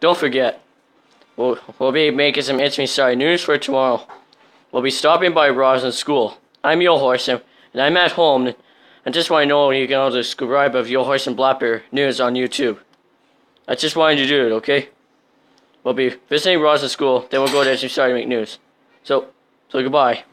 don't forget, we'll, we'll be making some It's Me Sorry news for tomorrow. We'll be stopping by Roslyn School. I'm Yo horse, and I'm at home. I just want to know you can also subscribe of Yo and Blackbear news on YouTube. I just wanted to do it, okay? We'll be visiting Roslyn School, then we'll go to It's Me Sorry to make news. So, so goodbye.